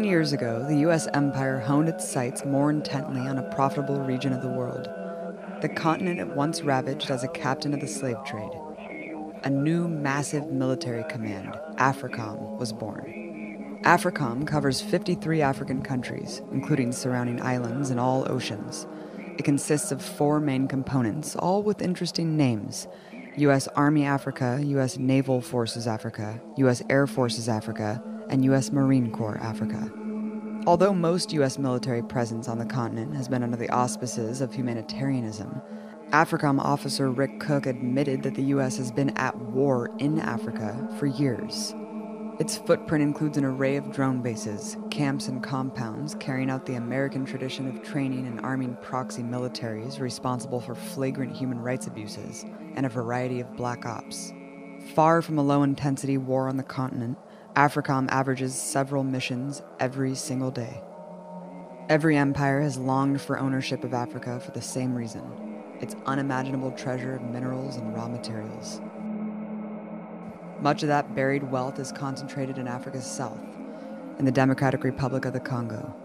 Ten years ago, the US empire honed its sights more intently on a profitable region of the world. The continent it once ravaged as a captain of the slave trade. A new massive military command, AFRICOM, was born. AFRICOM covers 53 African countries, including surrounding islands and all oceans. It consists of four main components, all with interesting names U.S. Army Africa, U.S. Naval Forces Africa, U.S. Air Forces Africa, and U.S. Marine Corps Africa. Although most U.S. military presence on the continent has been under the auspices of humanitarianism, AFRICOM officer Rick Cook admitted that the U.S. has been at war in Africa for years. Its footprint includes an array of drone bases, camps, and compounds carrying out the American tradition of training and arming proxy militaries responsible for flagrant human rights abuses and a variety of black ops. Far from a low intensity war on the continent, AFRICOM averages several missions every single day. Every empire has longed for ownership of Africa for the same reason its unimaginable treasure of minerals and raw materials. Much of that buried wealth is concentrated in Africa's south, in the Democratic Republic of the Congo.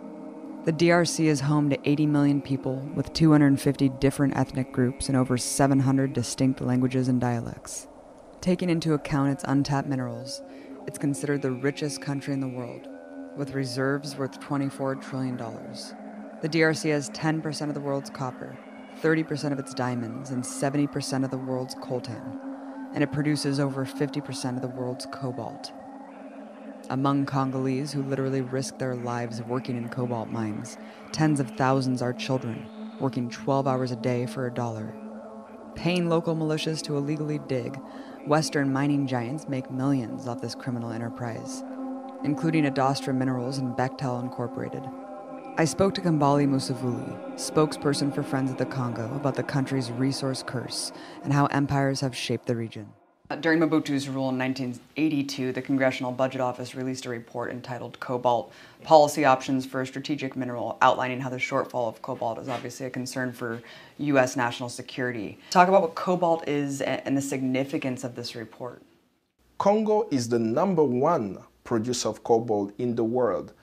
The DRC is home to 80 million people with 250 different ethnic groups and over 700 distinct languages and dialects. Taking into account its untapped minerals, it's considered the richest country in the world, with reserves worth $24 trillion. The DRC has 10% of the world's copper, 30% of its diamonds, and 70% of the world's coltan and it produces over 50% of the world's cobalt. Among Congolese who literally risk their lives working in cobalt mines, tens of thousands are children, working 12 hours a day for a dollar. Paying local militias to illegally dig, Western mining giants make millions off this criminal enterprise, including Adastra Minerals and Bechtel Incorporated. I spoke to Kambale Musavuli, spokesperson for Friends of the Congo, about the country's resource curse and how empires have shaped the region. During Mobutu's rule in 1982, the Congressional Budget Office released a report entitled Cobalt Policy Options for a Strategic Mineral, outlining how the shortfall of cobalt is obviously a concern for U.S. national security. Talk about what cobalt is and the significance of this report. Congo is the number one producer of cobalt in the world.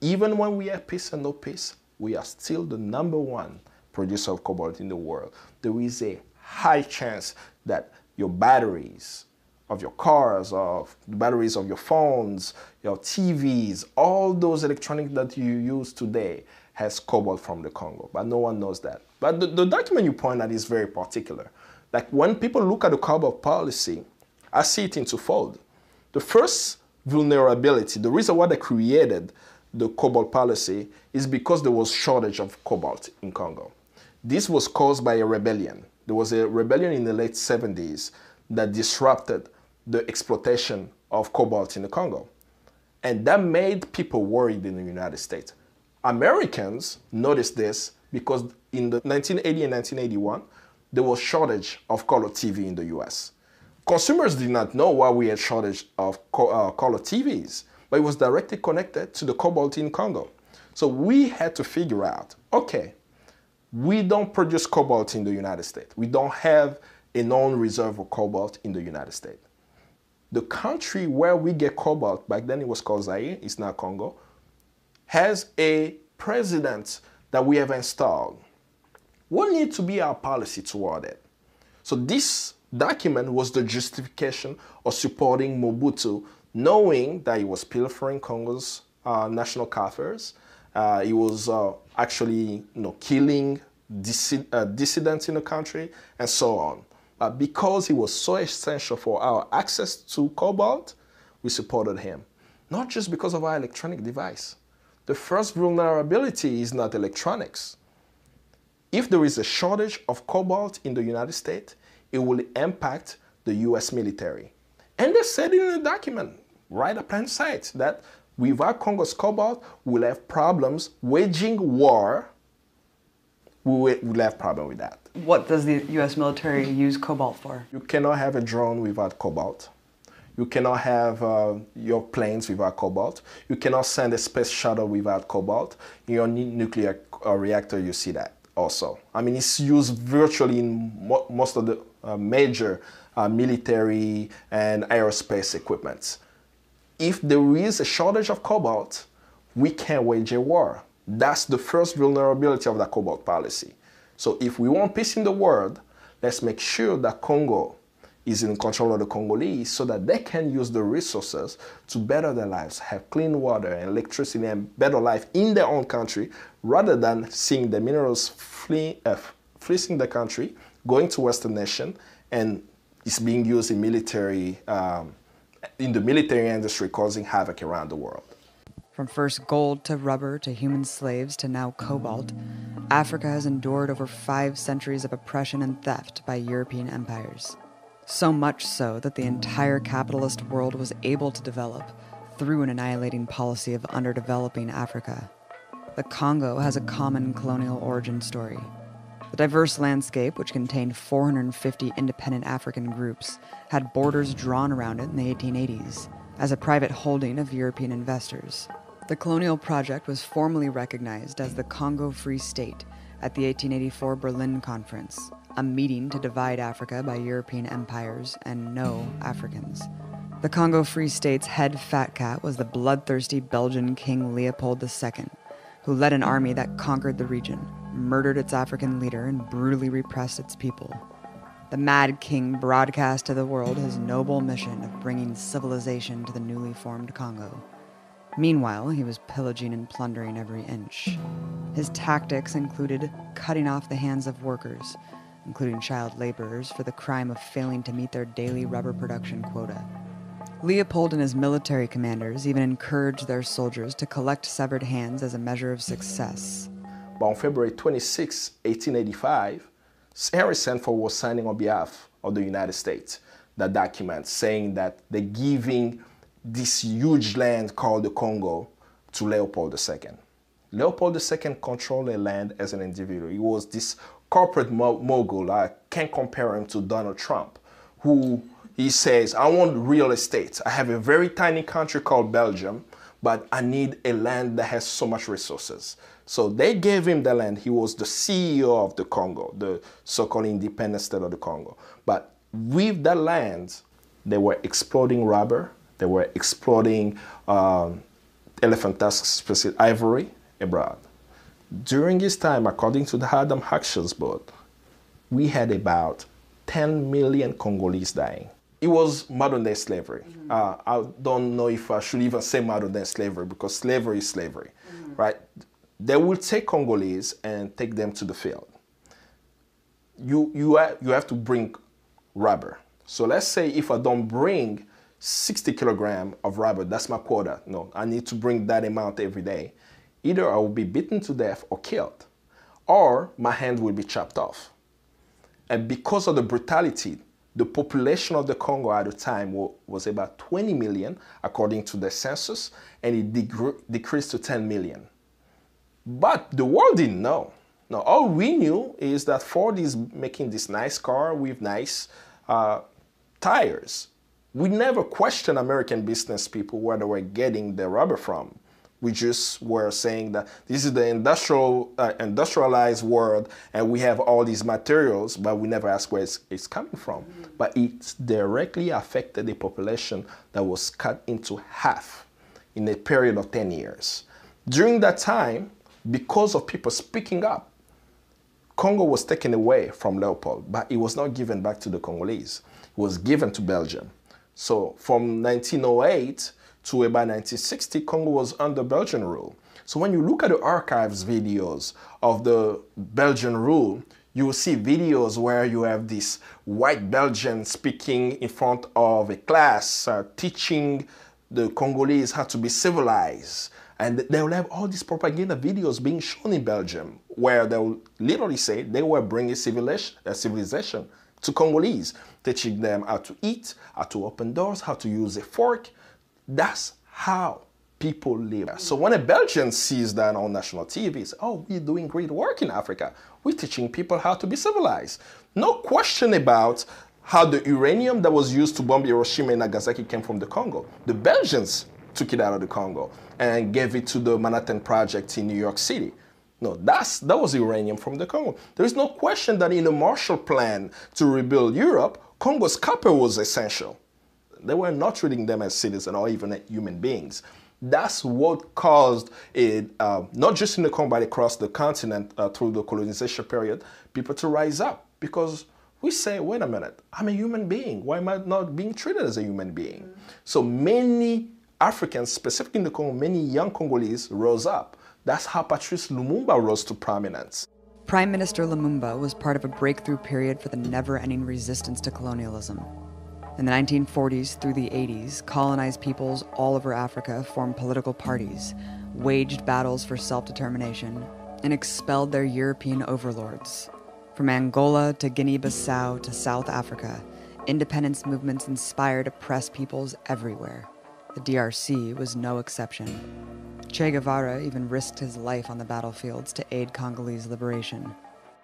Even when we have peace and no peace, we are still the number one producer of cobalt in the world. There is a high chance that your batteries of your cars, of the batteries of your phones, your TVs, all those electronics that you use today has cobalt from the Congo, but no one knows that. But the, the document you point at is very particular. Like when people look at the cobalt policy, I see it in twofold. The first vulnerability, the reason why they created the cobalt policy is because there was shortage of cobalt in Congo. This was caused by a rebellion. There was a rebellion in the late 70s that disrupted the exploitation of cobalt in the Congo. And that made people worried in the United States. Americans noticed this because in the 1980 and 1981, there was shortage of color TV in the US. Consumers did not know why we had shortage of co uh, color TVs but it was directly connected to the cobalt in Congo. So we had to figure out, okay, we don't produce cobalt in the United States. We don't have a known reserve of cobalt in the United States. The country where we get cobalt, back then it was called Zaire, it's now Congo, has a president that we have installed. What needs to be our policy toward it? So this document was the justification of supporting Mobutu knowing that he was pilfering Congo's uh, national coffers. Uh, he was uh, actually you know, killing uh, dissidents in the country and so on. But because he was so essential for our access to cobalt, we supported him. Not just because of our electronic device. The first vulnerability is not electronics. If there is a shortage of cobalt in the United States, it will impact the US military. And they said in the document right up in sight that without Congo's cobalt, we'll have problems waging war. We will have problem with that. What does the U.S. military use cobalt for? You cannot have a drone without cobalt. You cannot have uh, your planes without cobalt. You cannot send a space shuttle without cobalt. In your nuclear uh, reactor, you see that also. I mean, it's used virtually in mo most of the uh, major uh, military and aerospace equipments if there is a shortage of cobalt, we can wage a war. That's the first vulnerability of the cobalt policy. So if we want peace in the world, let's make sure that Congo is in control of the Congolese so that they can use the resources to better their lives, have clean water and electricity and better life in their own country rather than seeing the minerals flee, uh, fleeing the country, going to Western nation, and it's being used in military, um, in the military industry, causing havoc around the world. From first gold to rubber to human slaves to now cobalt, Africa has endured over five centuries of oppression and theft by European empires. So much so that the entire capitalist world was able to develop through an annihilating policy of underdeveloping Africa. The Congo has a common colonial origin story. The diverse landscape, which contained 450 independent African groups, had borders drawn around it in the 1880s as a private holding of European investors. The colonial project was formally recognized as the Congo Free State at the 1884 Berlin Conference, a meeting to divide Africa by European empires and no Africans. The Congo Free State's head fat cat was the bloodthirsty Belgian King Leopold II, who led an army that conquered the region, murdered its African leader, and brutally repressed its people. The Mad King broadcast to the world his noble mission of bringing civilization to the newly formed Congo. Meanwhile, he was pillaging and plundering every inch. His tactics included cutting off the hands of workers, including child laborers, for the crime of failing to meet their daily rubber production quota. Leopold and his military commanders even encouraged their soldiers to collect severed hands as a measure of success. But on February 26, 1885, Henry Sanford was signing on behalf of the United States the document saying that they're giving this huge land called the Congo to Leopold II. Leopold II controlled the land as an individual. He was this corporate mogul. I can't compare him to Donald Trump, who he says, I want real estate. I have a very tiny country called Belgium, but I need a land that has so much resources. So they gave him the land. He was the CEO of the Congo, the so-called independent state of the Congo. But with that land, they were exporting rubber, they were exporting um, elephant tusk specific ivory abroad. During his time, according to the Adam Huckel's book, we had about 10 million Congolese dying. It was modern day slavery. Mm-hmm. Uh, I don't know if I should even say modern day slavery because slavery is slavery, mm-hmm. right? They will take Congolese and take them to the field. You, you, have, you have to bring rubber. So let's say if I don't bring 60 kilogram of rubber, that's my quota. No, I need to bring that amount every day. Either I will be beaten to death or killed, or my hand will be chopped off. And because of the brutality, the population of the Congo at the time was about 20 million, according to the census, and it decreased to 10 million. But the world didn't know. Now, all we knew is that Ford is making this nice car with nice uh, tires we never questioned American business people where they were getting the rubber from. We just were saying that this is the industrial, uh, industrialized world, and we have all these materials, but we never ask where it's, it's coming from. Mm-hmm. But it directly affected the population that was cut into half in a period of 10 years. During that time, because of people speaking up, Congo was taken away from Leopold, but it was not given back to the Congolese. It was given to Belgium. So from 1908 to about 1960, Congo was under Belgian rule. So when you look at the archives videos of the Belgian rule, you will see videos where you have this white Belgian speaking in front of a class, uh, teaching the Congolese how to be civilized. And they will have all these propaganda videos being shown in Belgium, where they will literally say they were bringing civilization, uh, civilization to Congolese, teaching them how to eat, how to open doors, how to use a fork. That's how people live. So when a Belgian sees that on national TV, says, oh, we're doing great work in Africa. We're teaching people how to be civilized. No question about how the uranium that was used to bomb Hiroshima and Nagasaki came from the Congo. The Belgians took it out of the Congo and gave it to the Manhattan Project in New York City. No, that's, that was uranium from the Congo. There is no question that in the Marshall Plan to rebuild Europe, Congo's copper was essential. They were not treating them as citizens or even as human beings. That's what caused it, uh, not just in the Congo, but across the continent uh, through the colonization period, people to rise up because we say, wait a minute, I'm a human being. Why am I not being treated as a human being? Mm-hmm. So many Africans, specifically in the Congo, many young Congolese rose up. That's how Patrice Lumumba rose to prominence. Prime Minister Lumumba was part of a breakthrough period for the never ending resistance to colonialism. In the 1940s through the 80s, colonized peoples all over Africa formed political parties, waged battles for self determination, and expelled their European overlords. From Angola to Guinea Bissau to South Africa, independence movements inspired oppressed peoples everywhere. The DRC was no exception. Che Guevara even risked his life on the battlefields to aid Congolese liberation.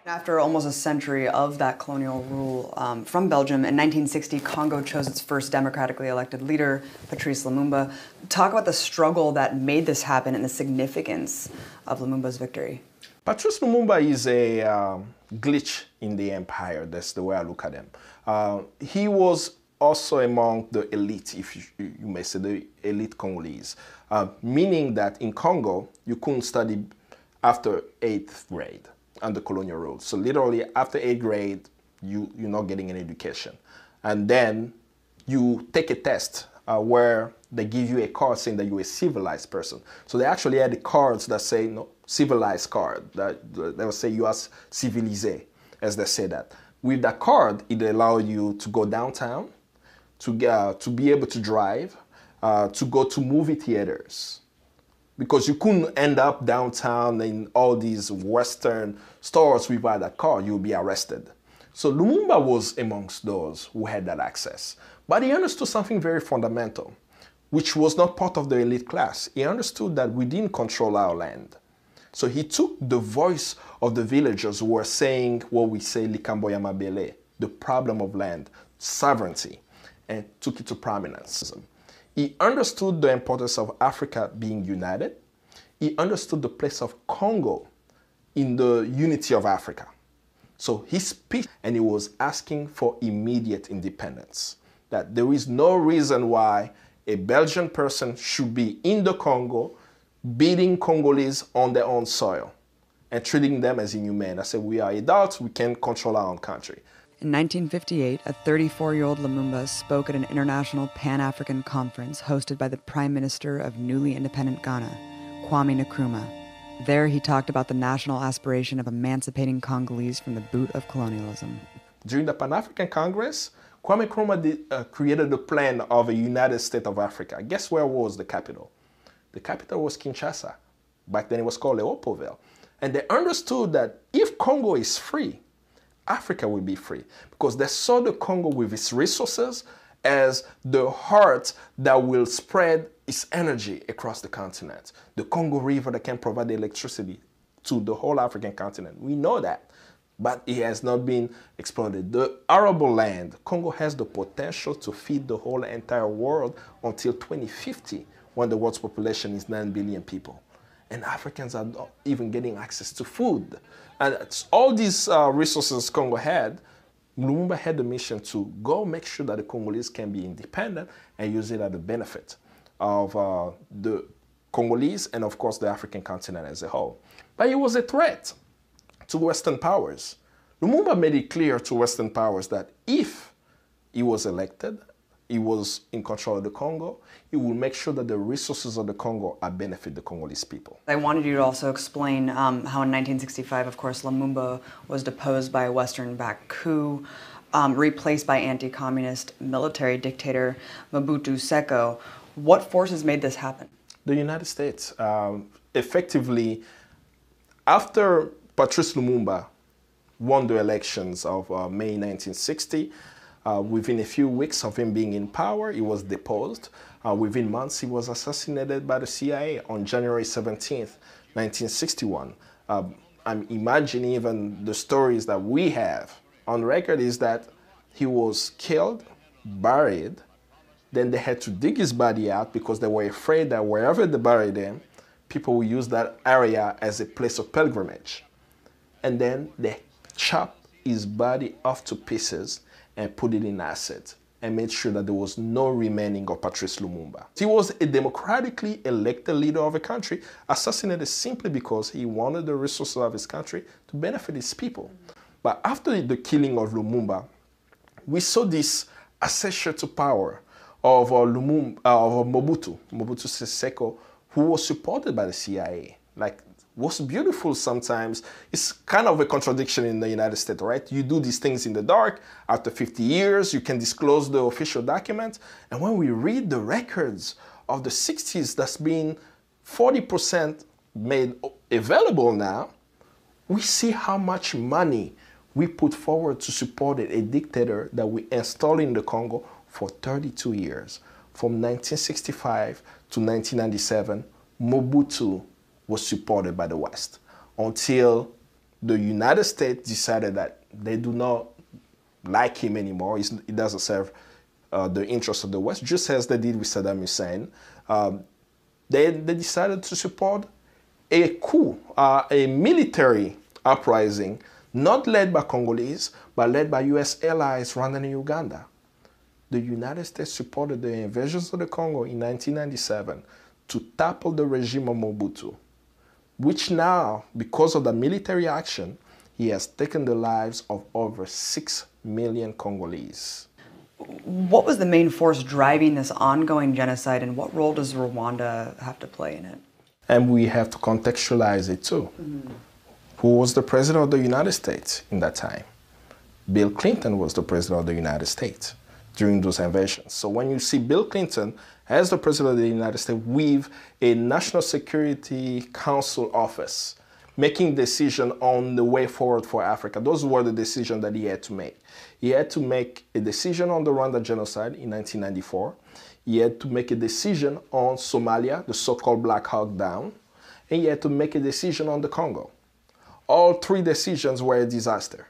After almost a century of that colonial rule um, from Belgium, in 1960, Congo chose its first democratically elected leader, Patrice Lumumba. Talk about the struggle that made this happen and the significance of Lumumba's victory. Patrice Lumumba is a um, glitch in the empire. That's the way I look at him. Uh, he was also among the elite, if you, you may say, the elite Congolese, uh, meaning that in Congo, you couldn't study after eighth grade under colonial rule. So literally after eighth grade, you, you're not getting an education. And then you take a test uh, where they give you a card saying that you're a civilized person. So they actually had the cards that say no, civilized card, that they will say you are civilisé, as they say that. With that card, it allows you to go downtown, to, uh, to be able to drive, uh, to go to movie theaters. Because you couldn't end up downtown in all these Western stores without a car, you'll be arrested. So Lumumba was amongst those who had that access. But he understood something very fundamental, which was not part of the elite class. He understood that we didn't control our land. So he took the voice of the villagers who were saying what we say Likambo ya Mabele, the problem of land, sovereignty and took it to prominence. He understood the importance of Africa being united. He understood the place of Congo in the unity of Africa. So he speaks and he was asking for immediate independence. That there is no reason why a Belgian person should be in the Congo beating Congolese on their own soil and treating them as inhumane. I said, we are adults, we can control our own country. In 1958, a 34 year old Lumumba spoke at an international Pan African conference hosted by the Prime Minister of newly independent Ghana, Kwame Nkrumah. There, he talked about the national aspiration of emancipating Congolese from the boot of colonialism. During the Pan African Congress, Kwame Nkrumah did, uh, created the plan of a United States of Africa. Guess where was the capital? The capital was Kinshasa. Back then it was called Leopoldville. And they understood that if Congo is free, Africa will be free because they saw the Congo with its resources as the heart that will spread its energy across the continent. The Congo River that can provide electricity to the whole African continent. We know that, but it has not been exploited. The arable land, Congo has the potential to feed the whole entire world until 2050 when the world's population is 9 billion people. And Africans are not even getting access to food. And all these uh, resources Congo had, Lumumba had the mission to go make sure that the Congolese can be independent and use it at the benefit of uh, the Congolese and, of course, the African continent as a whole. But it was a threat to Western powers. Lumumba made it clear to Western powers that if he was elected he was in control of the Congo, he will make sure that the resources of the Congo are benefit the Congolese people. I wanted you to also explain um, how in 1965, of course, Lumumba was deposed by a Western-backed coup, um, replaced by anti-communist military dictator Mobutu Seko. What forces made this happen? The United States. Um, effectively, after Patrice Lumumba won the elections of uh, May 1960, uh, within a few weeks of him being in power, he was deposed. Uh, within months, he was assassinated by the CIA on January 17th, 1961. Um, I'm imagining even the stories that we have on record is that he was killed, buried, then they had to dig his body out because they were afraid that wherever they buried him, people would use that area as a place of pilgrimage. And then they chopped his body off to pieces and put it in assets and made sure that there was no remaining of Patrice Lumumba. He was a democratically elected leader of a country, assassinated simply because he wanted the resources of his country to benefit his people. But after the killing of Lumumba, we saw this accession to power of, uh, Lumumba, uh, of Mobutu, Mobutu Sese who was supported by the CIA. Like what's beautiful sometimes is kind of a contradiction in the United States, right? You do these things in the dark. After 50 years, you can disclose the official document. And when we read the records of the 60s that's been 40% made available now, we see how much money we put forward to support a dictator that we installed in the Congo for 32 years. From 1965 to 1997, Mobutu was supported by the West until the United States decided that they do not like him anymore. He's, he doesn't serve uh, the interests of the West, just as they did with Saddam Hussein. Um, they, they decided to support a coup, uh, a military uprising, not led by Congolese, but led by US allies, Rwanda and Uganda. The United States supported the invasions of the Congo in 1997 to topple the regime of Mobutu which now, because of the military action, he has taken the lives of over 6 million Congolese. What was the main force driving this ongoing genocide, and what role does Rwanda have to play in it? And we have to contextualize it too. Mm-hmm. Who was the president of the United States in that time? Bill Clinton was the president of the United States during those invasions. So when you see Bill Clinton as the President of the United States with a National Security Council office making decision on the way forward for Africa. Those were the decisions that he had to make. He had to make a decision on the Rwanda genocide in 1994. He had to make a decision on Somalia, the so-called Black Hawk Down, and he had to make a decision on the Congo. All three decisions were a disaster.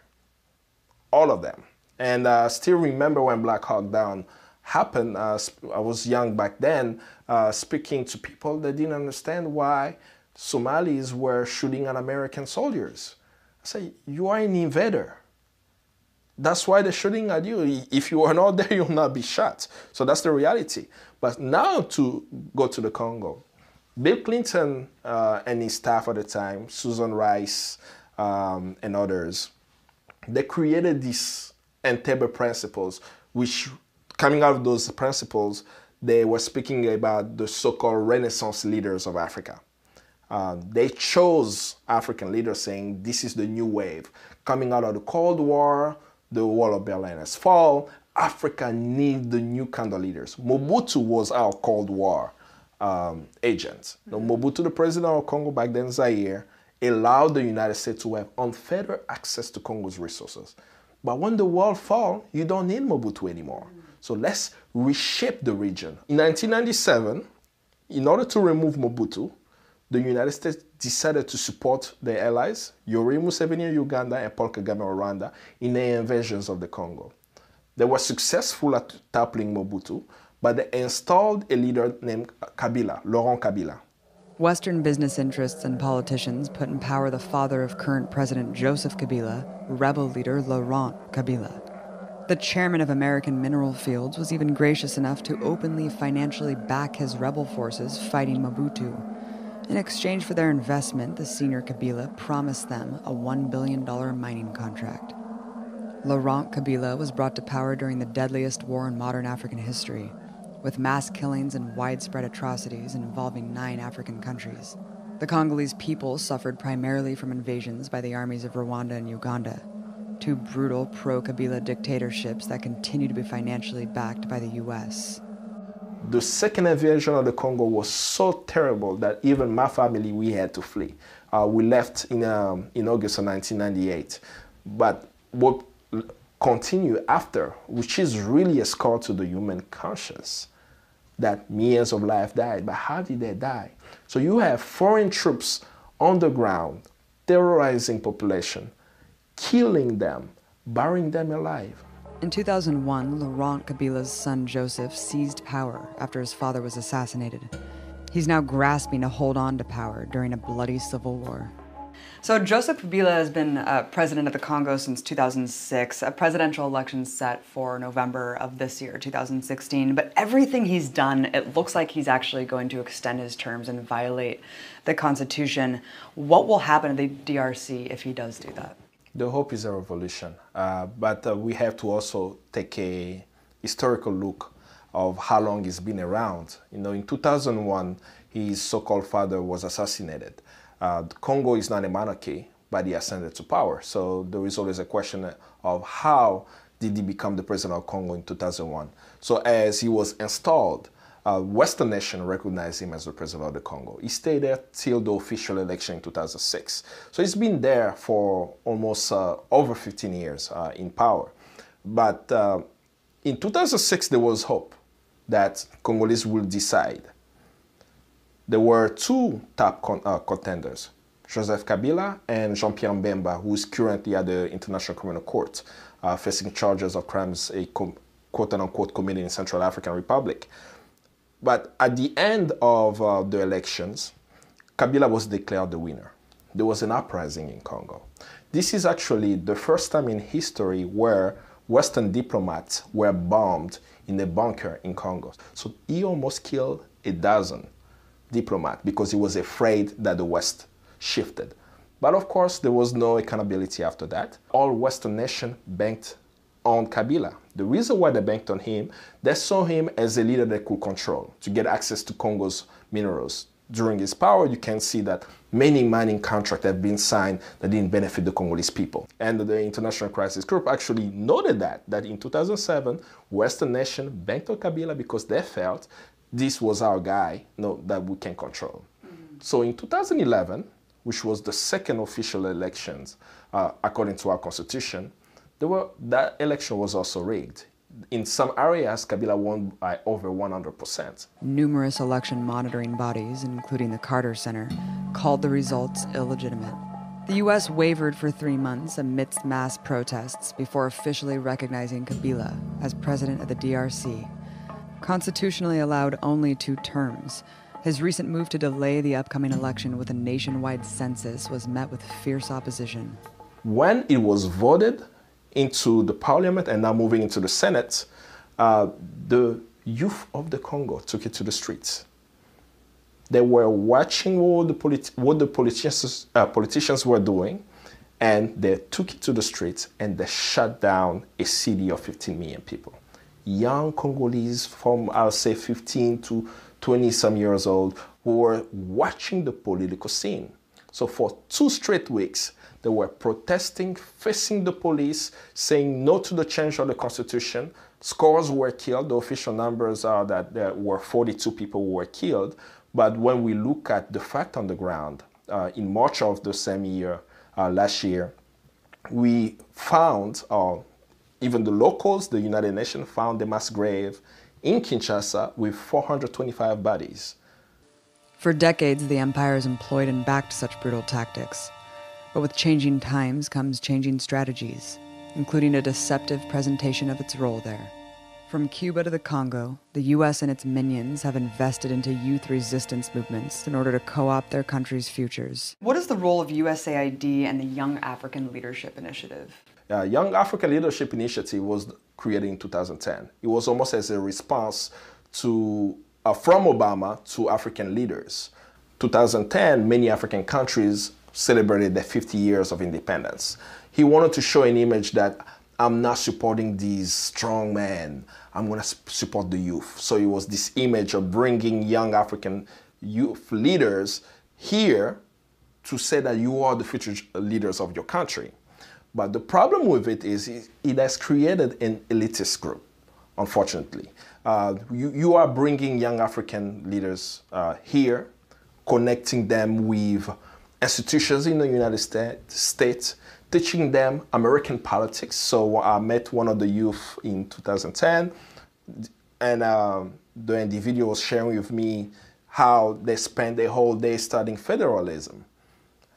All of them. And I uh, still remember when Black Hawk Down happened. Uh, I was young back then, uh, speaking to people that didn't understand why Somalis were shooting at American soldiers. I say, you are an invader. That's why they're shooting at you. If you are not there, you'll not be shot. So that's the reality. But now to go to the Congo, Bill Clinton uh, and his staff at the time, Susan Rice um, and others, they created these Entebbe principles, which coming out of those principles, they were speaking about the so-called Renaissance leaders of Africa. Uh, they chose African leaders saying this is the new wave. Coming out of the Cold War, the wall of Berlin has fallen, Africa needs the new kind of leaders. Mobutu was our Cold War um, agent. Mm-hmm. Mobutu, the president of Congo back then, Zaire, allowed the United States to have unfettered access to Congo's resources. But when the wall fall, you don't need Mobutu anymore. So let's reshape the region. In 1997, in order to remove Mobutu, the United States decided to support their allies, Yoweri Museveni of Uganda and Paul Kagame of Rwanda, in their invasions of the Congo. They were successful at toppling Mobutu, but they installed a leader named Kabila, Laurent Kabila. Western business interests and politicians put in power the father of current President Joseph Kabila, rebel leader Laurent Kabila. The chairman of American Mineral Fields was even gracious enough to openly financially back his rebel forces fighting Mobutu. In exchange for their investment, the senior Kabila promised them a $1 billion mining contract. Laurent Kabila was brought to power during the deadliest war in modern African history, with mass killings and widespread atrocities involving nine African countries. The Congolese people suffered primarily from invasions by the armies of Rwanda and Uganda two brutal pro Kabila dictatorships that continue to be financially backed by the US. The second invasion of the Congo was so terrible that even my family, we had to flee. Uh, we left in, um, in August of 1998. But what continued after, which is really a scar to the human conscience, that millions of lives died. But how did they die? So you have foreign troops on the ground terrorizing population, killing them, burying them alive. In 2001, Laurent Kabila's son Joseph seized power after his father was assassinated. He's now grasping to hold on to power during a bloody civil war. So Joseph Kabila has been uh, president of the Congo since 2006. A presidential election set for November of this year, 2016. But everything he's done, it looks like he's actually going to extend his terms and violate the Constitution. What will happen to the DRC if he does do that? The hope is a revolution, uh, but uh, we have to also take a historical look of how long he's been around. You know, in 2001, his so-called father was assassinated. Uh, Congo is not a monarchy, but he ascended to power. So there is always a question of how did he become the president of Congo in 2001. So as he was installed, uh, Western nation recognized him as the president of the Congo. He stayed there till the official election in 2006. So he's been there for almost uh, over 15 years uh, in power. But uh, in 2006, there was hope that Congolese will decide there were two top con uh, contenders, Joseph Kabila and Jean-Pierre Bemba, who is currently at the International Criminal Court uh, facing charges of crimes a quote-unquote committed in Central African Republic. But at the end of uh, the elections, Kabila was declared the winner. There was an uprising in Congo. This is actually the first time in history where Western diplomats were bombed in a bunker in Congo. So he almost killed a dozen diplomat because he was afraid that the West shifted. But of course, there was no accountability after that. All Western nations banked on Kabila. The reason why they banked on him, they saw him as a leader they could control to get access to Congo's minerals. During his power, you can see that many mining contracts have been signed that didn't benefit the Congolese people. And the International Crisis Group actually noted that, that in 2007, Western nations banked on Kabila because they felt this was our guy no, that we can control. Mm -hmm. So in 2011, which was the second official elections uh, according to our constitution, there were, that election was also rigged. In some areas, Kabila won by over 100%. Numerous election monitoring bodies, including the Carter Center, called the results illegitimate. The U.S. wavered for three months amidst mass protests before officially recognizing Kabila as president of the DRC constitutionally allowed only two terms. His recent move to delay the upcoming election with a nationwide census was met with fierce opposition. When it was voted into the parliament and now moving into the Senate, uh, the youth of the Congo took it to the streets. They were watching what the, politi what the politicians, uh, politicians were doing, and they took it to the streets and they shut down a city of 15 million people young Congolese from, I'll say, 15 to 20 some years old who were watching the political scene. So for two straight weeks, they were protesting, facing the police, saying no to the change of the constitution. Scores were killed. The official numbers are that there were 42 people who were killed. But when we look at the fact on the ground, uh, in March of the same year, uh, last year, we found, uh, even the locals, the United Nations, found a mass grave in Kinshasa with 425 bodies. For decades, the empire has employed and backed such brutal tactics. But with changing times comes changing strategies, including a deceptive presentation of its role there. From Cuba to the Congo, the US and its minions have invested into youth resistance movements in order to co opt their country's futures. What is the role of USAID and the Young African Leadership Initiative? Uh, Young Africa Leadership Initiative was created in 2010. It was almost as a response to uh, from Obama to African leaders. 2010, many African countries celebrated their 50 years of independence. He wanted to show an image that I'm not supporting these strong men. I'm going to support the youth. So it was this image of bringing young African youth leaders here to say that you are the future leaders of your country. But the problem with it is it has created an elitist group, unfortunately. Uh, you, you, are bringing young African leaders uh, here, connecting them with institutions in the United States, teaching them American politics. So I met one of the youth in 2010, and uh, the individual was sharing with me how they spent their whole day studying federalism.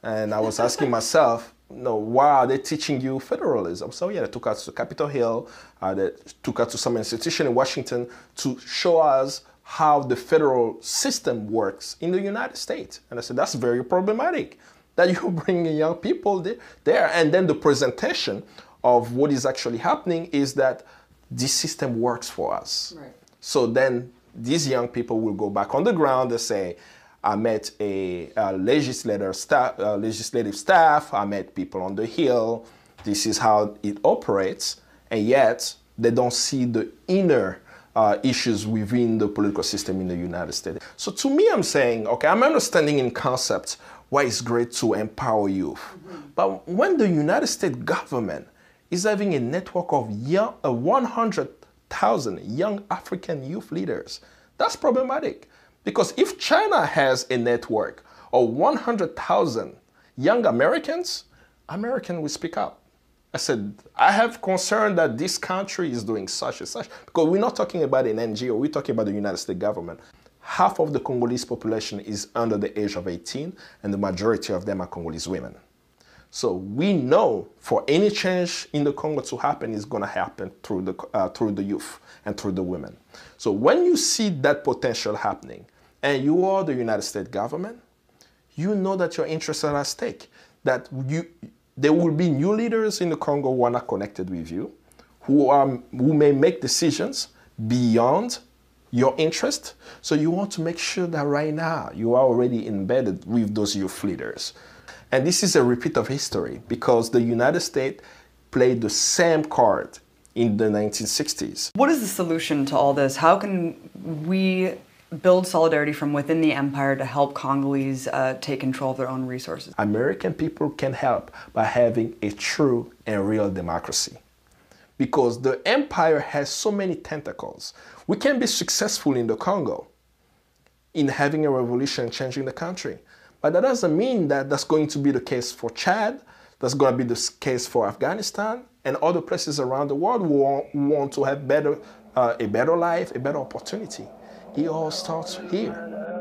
And I was asking myself, no, why are they teaching you federalism? So yeah, they took us to Capitol Hill, uh, they took us to some institution in Washington to show us how the federal system works in the United States. And I said, that's very problematic. that you bring young people there. And then the presentation of what is actually happening is that this system works for us. Right. So then these young people will go back on the ground and say, I met a, a legislative, staff, uh, legislative staff, I met people on the Hill, this is how it operates, and yet they don't see the inner uh, issues within the political system in the United States. So to me, I'm saying, okay, I'm understanding in concept why it's great to empower youth. Mm-hmm. But when the United States government is having a network of uh, 100,000 young African youth leaders, that's problematic. Because if China has a network of 100,000 young Americans, American will speak up. I said, I have concern that this country is doing such and such. Because we're not talking about an NGO, we're talking about the United States government. Half of the Congolese population is under the age of 18, and the majority of them are Congolese women. So we know for any change in the Congo to happen is going to happen through the, uh, through the youth and through the women. So when you see that potential happening, and you are the United States government, you know that your interests are at stake. That you, there will be new leaders in the Congo who are not connected with you, who, are, who may make decisions beyond your interest. So you want to make sure that right now you are already embedded with those youth leaders. And this is a repeat of history because the United States played the same card in the 1960s. What is the solution to all this? How can we build solidarity from within the empire to help Congolese uh, take control of their own resources? American people can help by having a true and real democracy. Because the empire has so many tentacles. We can be successful in the Congo in having a revolution changing the country. But that doesn't mean that that's going to be the case for Chad, that's going to be the case for Afghanistan and other places around the world who want, to have better, uh, a better life, a better opportunity. It all starts here.